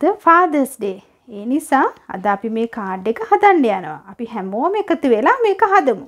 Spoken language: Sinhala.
අද ෆාදර්ස් ඩේ. ඒ නිසා අද අපි මේ කාඩ් එක හදන්න යනවා. අපි හැමෝම එකතු වෙලා මේක හදමු.